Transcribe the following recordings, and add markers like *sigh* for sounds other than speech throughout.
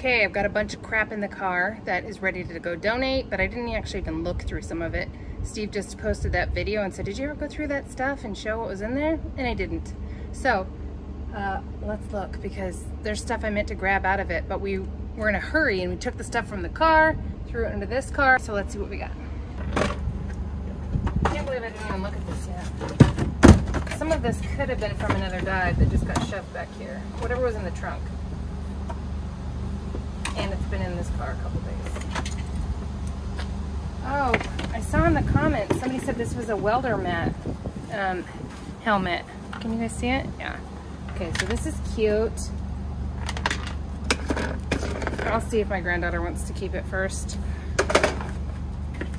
Okay, I've got a bunch of crap in the car that is ready to go donate, but I didn't actually even look through some of it. Steve just posted that video and said, did you ever go through that stuff and show what was in there? And I didn't. So, uh, let's look because there's stuff I meant to grab out of it, but we were in a hurry and we took the stuff from the car, threw it into this car. So let's see what we got. Can't believe I didn't even look at this yet. Some of this could have been from another dive that just got shoved back here. Whatever was in the trunk. And it's been in this car a couple days. Oh, I saw in the comments, somebody said this was a welder mat um, helmet. Can you guys see it? Yeah. Okay, so this is cute. I'll see if my granddaughter wants to keep it first.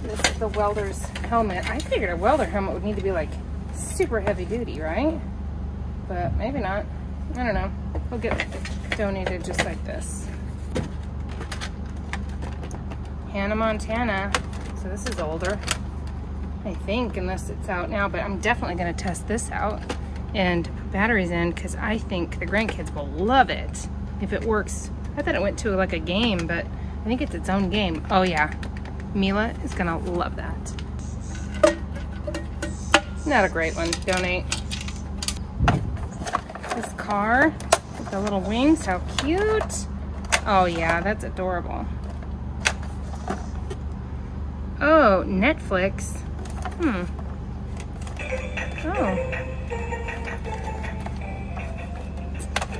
This is the welder's helmet. I figured a welder helmet would need to be like super heavy duty, right? But maybe not. I don't know. We'll get donated just like this. Hannah Montana. So this is older, I think, unless it's out now, but I'm definitely gonna test this out and put batteries in because I think the grandkids will love it if it works. I thought it went to like a game, but I think it's its own game. Oh yeah, Mila is gonna love that. Not a great one, donate. This car with the little wings, how cute. Oh yeah, that's adorable. Oh, Netflix. Hmm. Oh.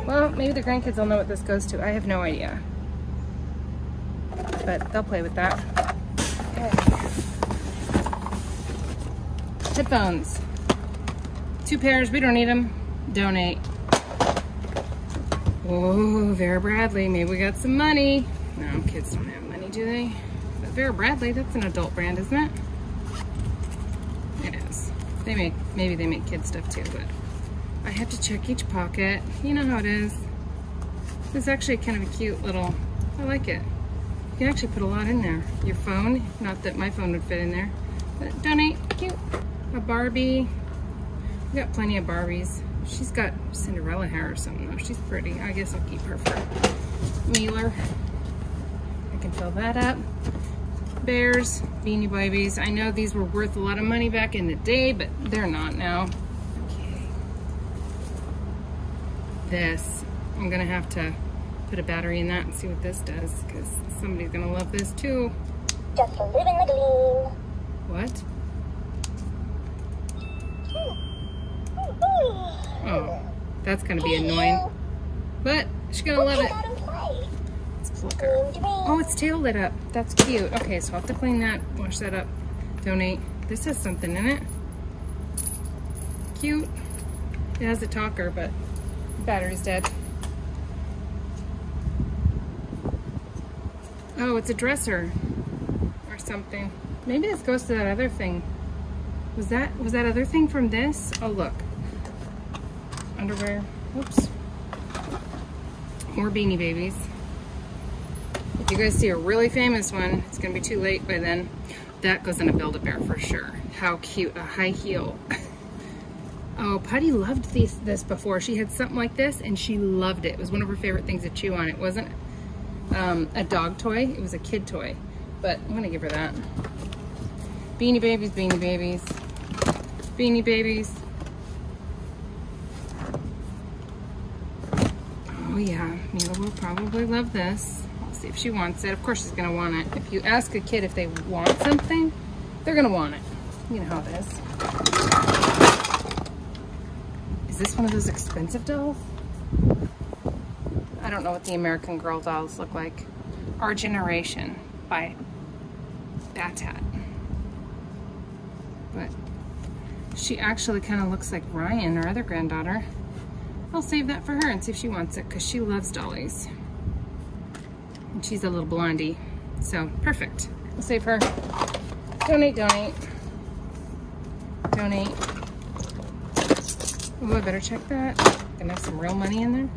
Well, maybe the grandkids will know what this goes to. I have no idea. But they'll play with that. Okay. Headphones. Two pairs. We don't need them. Donate. Oh, Vera Bradley. Maybe we got some money. No, kids don't have money, do they? Vera Bradley, that's an adult brand, isn't it? It is. They make, maybe they make kid stuff too, but I have to check each pocket. You know how it is. It's actually kind of a cute little, I like it. You can actually put a lot in there. Your phone, not that my phone would fit in there, but donate, cute. A Barbie, we got plenty of Barbies. She's got Cinderella hair or something though. She's pretty. I guess I'll keep her for Mila. I can fill that up. Bears, Beanie Babies. I know these were worth a lot of money back in the day, but they're not now. Okay. This, I'm gonna have to put a battery in that and see what this does, because somebody's gonna love this too. Just living the gleam. What? Oh, that's gonna be annoying. But she's gonna love it. Let's flick her. Oh, its tail lit up. That's cute. Okay, so I'll have to clean that, wash that up, donate. This has something in it. Cute. It has a talker, but the battery's dead. Oh, it's a dresser or something. Maybe this goes to that other thing. Was that was that other thing from this? Oh, look. Underwear. Oops. More Beanie Babies. You guys see a really famous one, it's gonna be too late by then. That goes in a Build-A-Bear for sure. How cute, a high heel. *laughs* oh, Putty loved these, this before. She had something like this and she loved it. It was one of her favorite things to chew on. It wasn't um, a dog toy, it was a kid toy. But I'm gonna give her that. Beanie Babies, Beanie Babies. Beanie Babies. Oh yeah, Mila will probably love this. If she wants it. Of course she's gonna want it. If you ask a kid if they want something, they're gonna want it. You know how it is. Is this one of those expensive dolls? I don't know what the American Girl dolls look like. Our Generation by Battat. But she actually kind of looks like Ryan, our other granddaughter. I'll save that for her and see if she wants it because she loves dollies. And she's a little blondie. So, perfect. We'll save her. Donate, donate. Donate. Oh, I better check that. Gonna have some real money in there.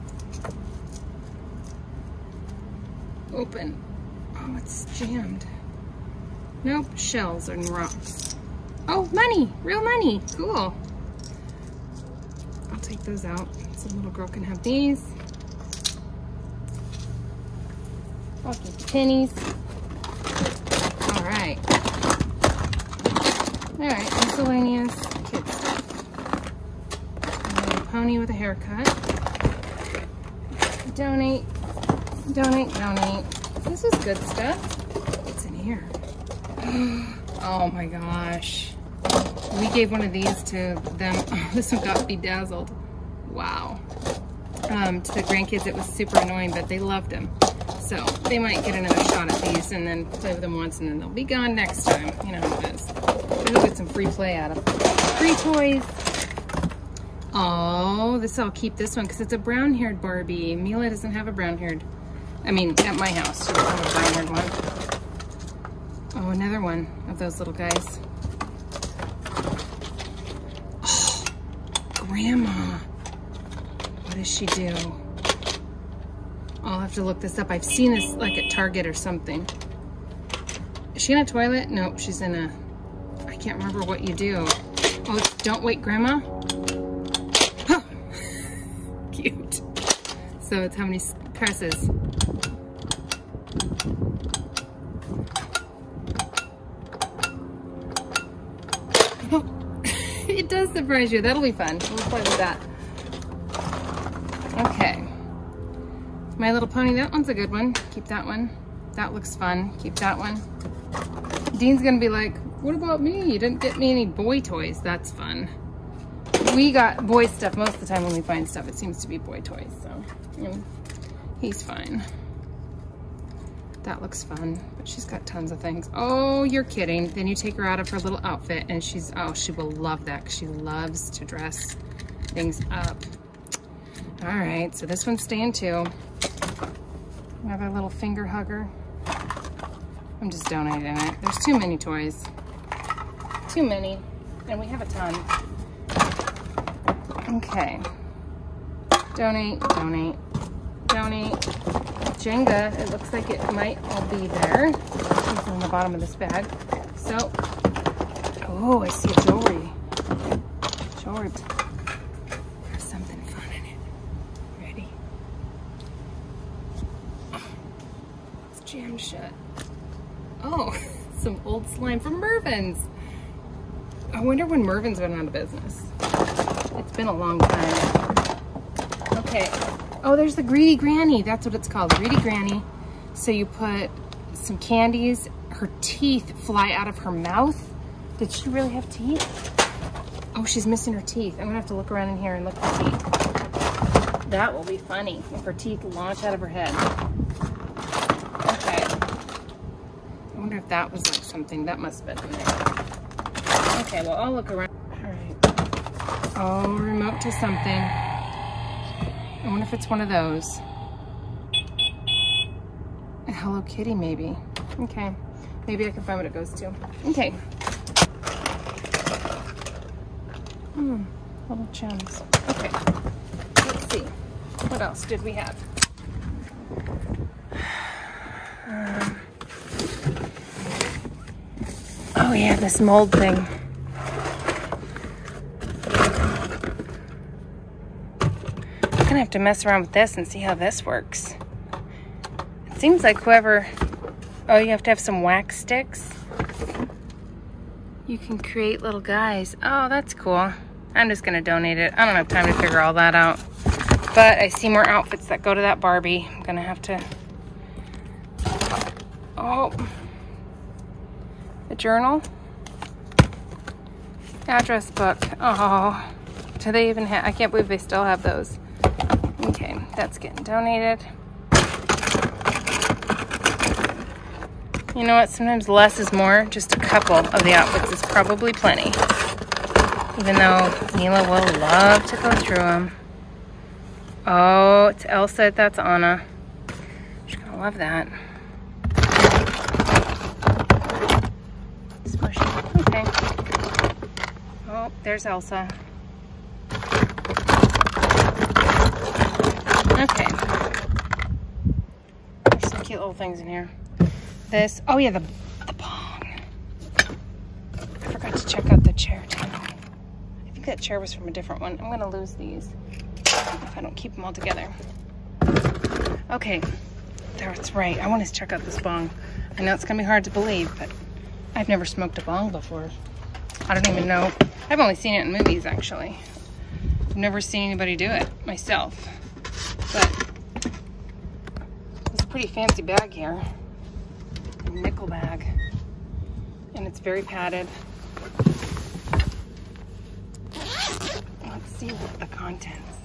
Open. Oh, it's jammed. Nope, shells and rocks. Oh, money, real money, cool. I'll take those out. So the little girl can have these. Walkie pennies. All right. All right, miscellaneous kid stuff. Pony with a haircut. Donate, donate, donate. This is good stuff. What's in here? *gasps* Oh my gosh. We gave one of these to them. *laughs* This one got bedazzled. Wow. Um, to the grandkids, it was super annoying, but they loved them. So they might get another shot at these and then play with them once and then they'll be gone next time. You know how it is. We'll get some free play out of them. Free toys. Oh, this I'll keep this one because it's a brown-haired Barbie. Mila doesn't have a brown-haired. I mean, at my house, she doesn't have a brown-haired one. Oh, another one of those little guys. Oh, *gasps* Grandma. What does she do? I'll have to look this up. I've seen this like at Target or something. Is she in a toilet? Nope, she's in a, I can't remember what you do. Oh, Don't Wake Grandma? *laughs* Cute. So it's how many presses? *laughs* It does surprise you. That'll be fun. We'll play with that. My Little Pony, that one's a good one. Keep that one. That looks fun. Keep that one. Dean's gonna be like, what about me? You didn't get me any boy toys. That's fun. We got boy stuff most of the time when we find stuff. It seems to be boy toys, so he's fine. That looks fun, but she's got tons of things. Oh, you're kidding. Then you take her out of her little outfit and she's, oh, she will love that because she loves to dress things up. All right, so this one's staying too. Another little finger hugger. I'm just donating it. There's too many toys. Too many, and we have a ton. Okay. Donate, donate, donate. Jenga, it looks like it might all be there. It's on the bottom of this bag. So, oh, I see jewelry. Jewelry. There's something fun in it. Ready? Jammed shut. Oh, *laughs* some old slime from Mervyn's. I wonder when Mervyn's went out of business. It's been a long time. Okay. Oh, there's the Greedy Granny. That's what it's called, Greedy Granny. So you put some candies. Her teeth fly out of her mouth. Did she really have teeth? Oh, she's missing her teeth. I'm gonna have to look around in here and look for teeth. That will be funny if her teeth launch out of her head. Okay. I wonder if that was like something that must have been in there. Okay, well, I'll look around. All right. Oh, remote to something. I wonder if it's one of those. A Hello Kitty, maybe. Okay. Maybe I can find what it goes to. Okay. Hmm, little gems. Okay. Let's see. What else did we have? Um, oh yeah, this mold thing. I'm gonna have to mess around with this and see how this works. It seems like whoever, oh, you have to have some wax sticks. You can create little guys. Oh, that's cool. I'm just gonna donate it. I don't have time to figure all that out. But I see more outfits that go to that Barbie. I'm gonna have to, oh, a journal. Address book. Oh, do they even have, I can't believe they still have those. Okay, that's getting donated. You know what, sometimes less is more. Just a couple of the outfits is probably plenty. Even though Mila will love to go through them. Oh, it's Elsa, that's Anna. She's gonna love that. Smushy, okay. Oh, there's Elsa. Okay. There's some cute little things in here. This, oh yeah, the, the bong. I forgot to check out the chair too. I think that chair was from a different one. I'm gonna lose these if I don't keep them all together. Okay, That's right. I want to check out this bong. I know it's gonna be hard to believe, but I've never smoked a bong before. I don't even know. I've only seen it in movies, actually. I've never seen anybody do it myself. But it's a pretty fancy bag here. A nickel bag. And it's very padded. Let's see what the contents.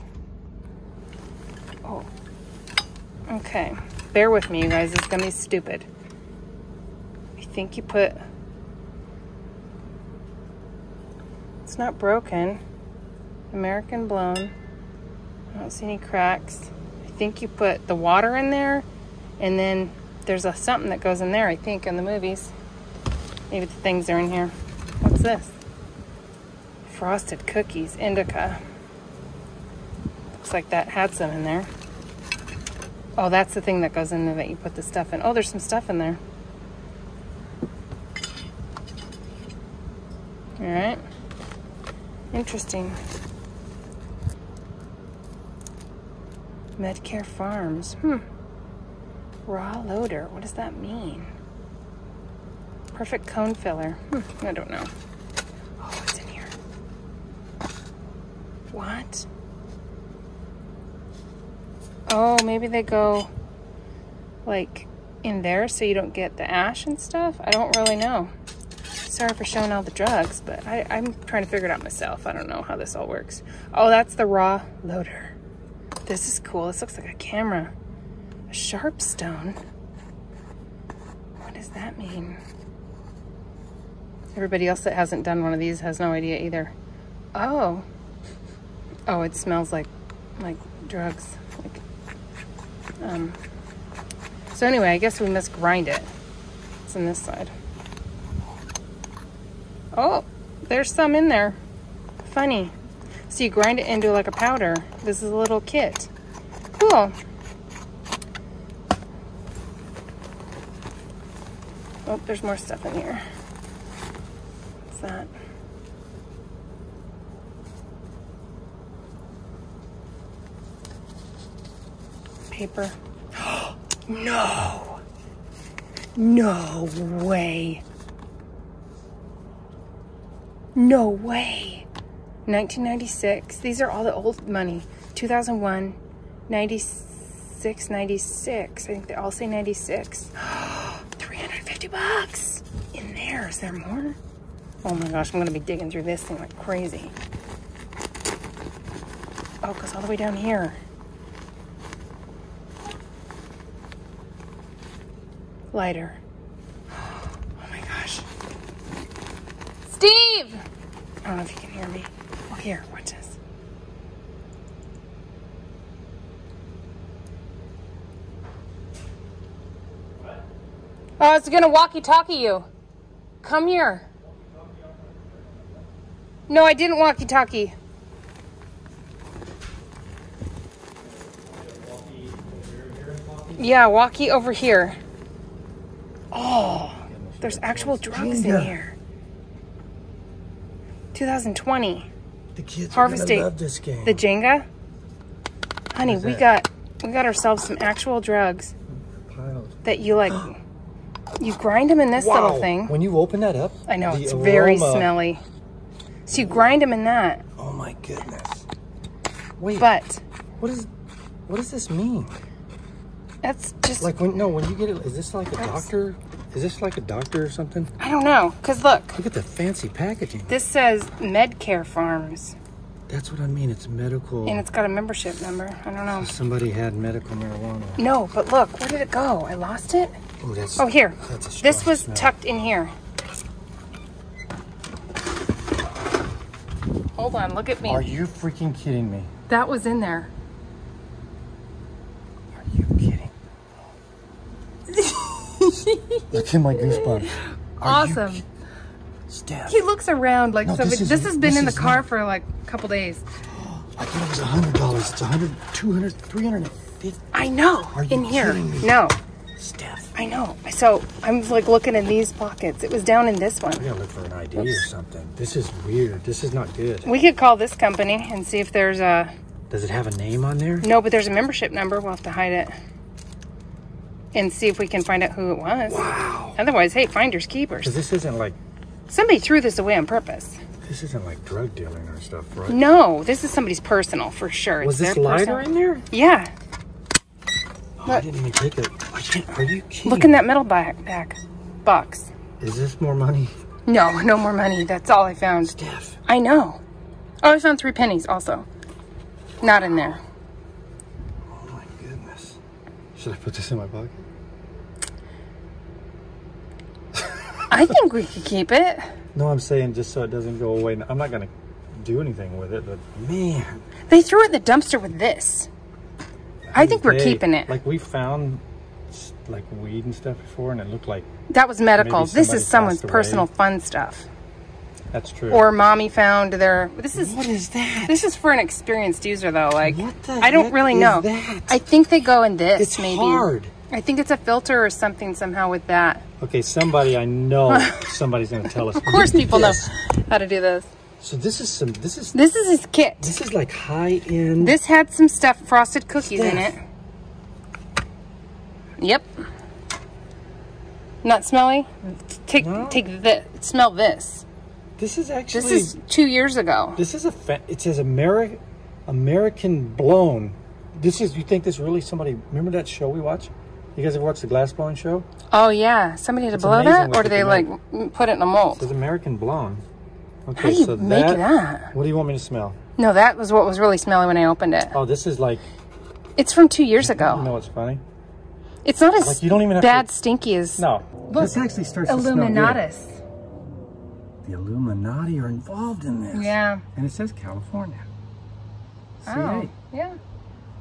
Oh. Okay. Bear with me, you guys. It's gonna be stupid. I think you put. Not broken. American blown. I don't see any cracks. I think you put the water in there, and then there's a something that goes in there. I think in the movies. Maybe the things are in here. What's this? Frosted cookies, indica. Looks like that had some in there. Oh, that's the thing that goes in there that you put the stuff in. Oh, there's some stuff in there. All right. Interesting. Medcare Farms. Hmm. Raw loader. What does that mean? Perfect cone filler. Hmm. I don't know. Oh, what's in here? What? Oh, maybe they go like in there so you don't get the ash and stuff. I don't really know. Sorry for showing all the drugs, but I, I'm trying to figure it out myself. I don't know how this all works. Oh, that's the raw loader. This is cool. This looks like a camera. A sharp stone. What does that mean? Everybody else that hasn't done one of these has no idea either. Oh. Oh, it smells like like drugs. Like um so anyway, I guess we must grind it. It's on this side. Oh, there's some in there. Funny. So you grind it into like a powder. This is a little kit. Cool. Oh, there's more stuff in here. What's that? Paper. *gasps* no. No way. No way. 1996. These are all the old money. 2001, 96, 96. I think they all say 96. *gasps* 350 bucks in there. Is there more? Oh my gosh, I'm gonna be digging through this thing like crazy. Oh, goes all the way down here. Lighter. Oh my gosh. Steve! I don't know if you can hear me. Oh, here, watch this. Oh, I was gonna walkie-talkie you. Come here. No, I didn't walkie-talkie. Yeah, walkie over here. Oh, there's actual drugs in here. 2020. The kids Harvest are love this game. The Jenga? Honey, we got we got ourselves some actual drugs Piles. that you like *gasps* you grind them in this wow! little thing. When you open that up, I know it's very smelly. So you grind them in that. Oh my goodness! Wait, But what is what does this mean? that's just Like when no, when you get it, is this like a doctor? Is this like a doctor or something? I don't know. Cause look, Look at the fancy packaging. this says Medcare Farms That's what I mean. It's medical. and it's got a membership number. I don't know. Somebody had medical marijuana. No, but look, where did it go? I lost it? Oh, that's. Oh, here. That's a This was smell. tucked in here. Hold on, look at me. Are you freaking kidding me? That was in there. Are you kidding? Look at my goosebumps. Are Awesome. Steph, He looks around like No, somebody. this This, has been this in the car not- for like a couple days. I thought it was a hundred dollars. It's a hundred, two hundred, three hundred and fifty. I know. Are you in here. me? No, Steph, I know. So I'm like looking in these pockets. It was down in this one. I gotta look for an ID or something. This is weird. This is not good. We could call this company and see if there's a Does it have a name on there? no, but there's a membership number. We'll have to hide it. And see if we can find out who it was. Wow. Otherwise, hey, finders keepers. Because this isn't like Somebody threw this away on purpose. this isn't like drug dealing or stuff, right? No, this is somebody's personal for sure. Was It's this lighter personal- in there? Yeah. Oh, I didn't even take it. I can't. Are you kidding? Look in that metal back, back box. Is this more money? No, no more money. That's all I found. Steph. I know. Oh, I found three pennies also. Not in there. Should I put this in my pocket? I think we could keep it. No, I'm saying just so it doesn't go away. I'm not gonna do anything with it, but man. They threw it in the dumpster with this. I think we're keeping it. Like we found like weed and stuff before, and it looked like That was medical. This is someone's personal fun stuff. That's true. Or mommy found their. This is what is that? this is for an experienced user though. Like What the I don't heck really is know. that? I think they go in this it's maybe. hard. I think it's a filter or something somehow with that. Okay, somebody I know, *laughs* somebody's gonna tell us. Of course, people know how to do this. So this is some. This is This is his kit. this is like high end. This had some stuff, frosted cookies in it. Yep. Not smelly? Take No. take the smell this. This is actually. This is two years ago. This is a. Fa- it says American American blown. This is. You think this really somebody? Remember that show we watched? You guys ever watched the glass blowing show? Oh yeah, somebody had to It's blow that, or do they they like make. put it in a mold? It mold? says American blown. Okay, How do you so make that? What do you want me to smell? No, that was what was really smelly when I opened it. Oh, this is like. It's from two years ago. You know what's funny? It's not as Like, you don't even have bad to- stinky as No. Look, this actually starts to smell Illuminatus. The Illuminati are involved in this. Yeah. And it says California. Oh, yeah.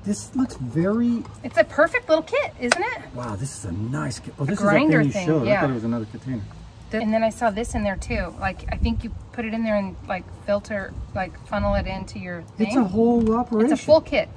This looks very. It's a perfect little kit, isn't it? Wow, this is a nice. kit. Oh, this grinder is that thing you thing, showed. I thought it was another container. And then I saw this in there too. Like I think you put it in there and like filter, like funnel it into your thing. It's a whole operation. It's a full kit,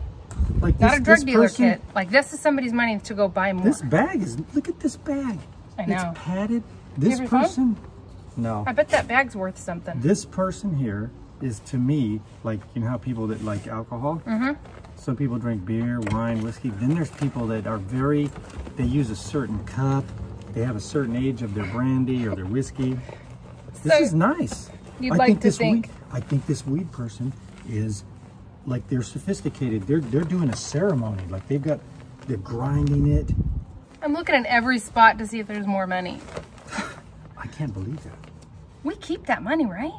like not this, a drug dealer person- kit. Like this is somebody's money to go buy more. This bag is. Look at this bag. I know. It's padded. This person, phone? No. I bet that bag's worth something. This person here is to me like you know how people that like alcohol. Mm-hmm. Some people drink beer, wine, whiskey. Then there's people that are very. They use a certain cup. They have a certain age of their brandy or their whiskey. This is nice. you'd I like think to this think- Weed, I think this weed person is like they're sophisticated. They're they're doing a ceremony. Like they've got. They're grinding it. I'm looking at every spot to see if there's more money. I can't believe that. We keep that money, right?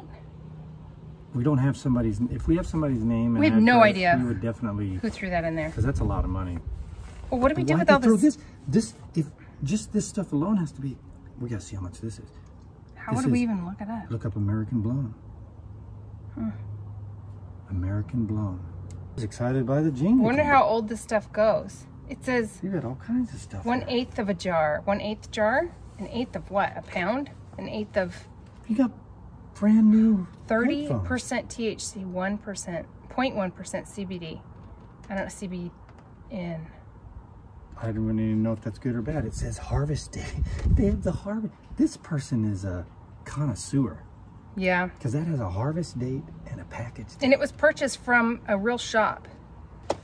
We don't have somebody's. If we have somebody's name, and We have no address, idea. We would definitely Who threw that in there? because that's a lot of money. Well, what do we do with all this? this? This if just this stuff alone has to be. We gotta see how much this is. How this would we even look at that? Look up American Blown. Hmm. American Blown. I was excited by the jingle. I wonder how old this stuff goes. It says You got all kinds of stuff. one eighth of a jar. One eighth jar? An eighth of what? A pound? An eighth of You got brand new. 30% THC, one percent, 0.1 percent CBD. I don't know CBN. I don't even know if that's good or bad. It says harvest day. *laughs* They have the harvest. This person is a connoisseur Yeah, because that has a harvest date and a package. Date. and it was purchased from a real shop.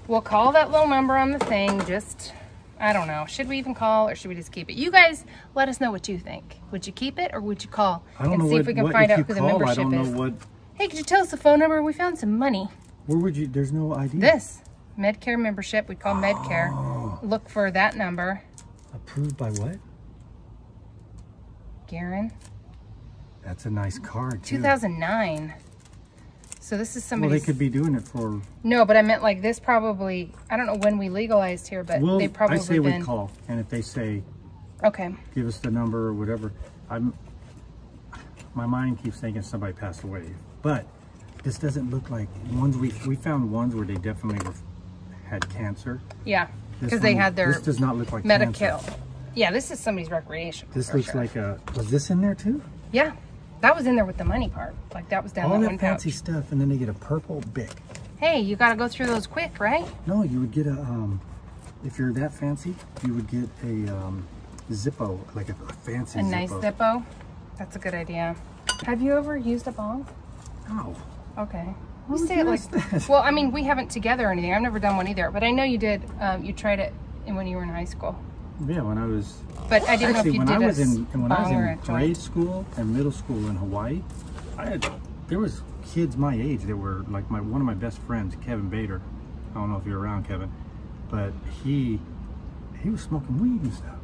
We'll call that little number on the thing. Just, I don't know. Should we even call or should we just keep it? You guys, let us know what you think. Would you keep it or would you call I don't and know see what, if we can what- find out who the call, I membership don't know is? what. Hey, could you tell us the phone number? We found some money. Where would you? There's no idea. This Medcare membership, we call Medcare. Oh. Look for that number, Approved by what? Garen. That's a nice card too. 2009. So this is Well, they could be doing it for. No, but I meant like this probably. I don't know when we legalized here, but Well, they probably I say been. we call, and if they say Okay. give us the number or whatever, I'm. My mind keeps thinking somebody passed away, but this doesn't look like ones we we found ones where they definitely were, had cancer. Yeah, because they had their This does not look like medical. cancer. Yeah, this is somebody's recreation. This looks sure. like a. Was this in there too? Yeah, that was in there with the money part. Like that was down All that that fancy pouch. stuff, and then they get a purple bic. Hey, you got to go through those quick, right? No, you would get a. Um, if you're that fancy, you would get a um, Zippo, like a, a fancy A nice Zippo. Zippo. That's a good idea. Have you ever used a bong? No. Okay. You say it like that? *laughs* well, I mean, we haven't together or anything. I've never done one either, but I know you did. Um, you tried it when you were in high school. Yeah, when I was But I didn't actually know if you when did I was in when I was bong or a in grade school and middle school in Hawaii, I had there was kids my age that were like my one of my best friends, Kevin Bader. I don't know if you're around, Kevin, but he he was smoking weed and stuff.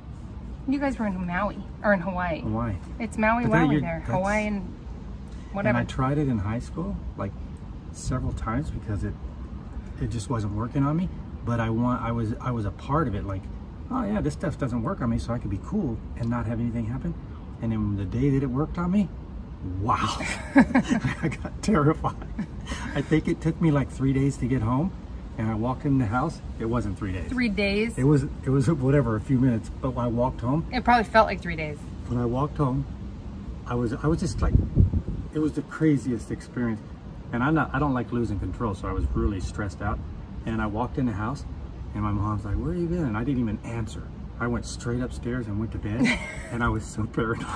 You guys were in Maui or in Hawaii. Hawaii. It's Maui that there. Hawaii and whatever. And I tried it in high school, like several times because it it just wasn't working on me. But I want I was I was a part of it, like, oh yeah, this stuff doesn't work on me, so I could be cool and not have anything happen. And then the day that it worked on me, wow, *laughs* I got terrified. I think it took me like three days to get home, and I walked in the house. It wasn't three days. three days. It was it was whatever a few minutes. But when I walked home, It probably felt like three days. when I walked home, I was I was just like, it was the craziest experience, and I'm not I don't like losing control, so I was really stressed out. And I walked in the house, and my mom's like, "Where have you been?" And I didn't even answer. I went straight upstairs and went to bed, *laughs* and I was so paranoid.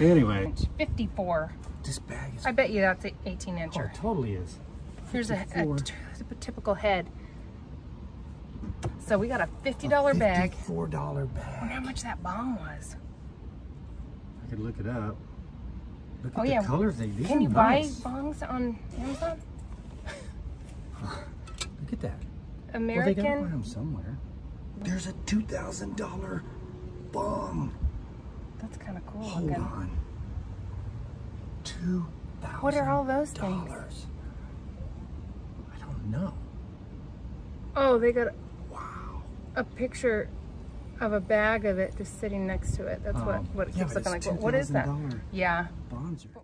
anyway, 54. this bag is I bet you that's an 18 oh, incher. it totally is. Here's a, a 54. t- a typical head. So we got a $50 bag. Four dollar I wonder bag. how much that bomb was. I could look it up. Look at Oh, the yeah. colors. They, these Can are you buy bongs on Amazon? Look at that. Well, they gotta buy American. them somewhere. There's a two thousand dollar bong. That's kind of cool Hold looking. on. Two thousand. What are all those dollars? I don't know. Oh, they got Wow. a picture of a bag of it just sitting next to it. That's what, Oh, what it yeah, keeps but looking like. What- what is that? Yeah. Bonds are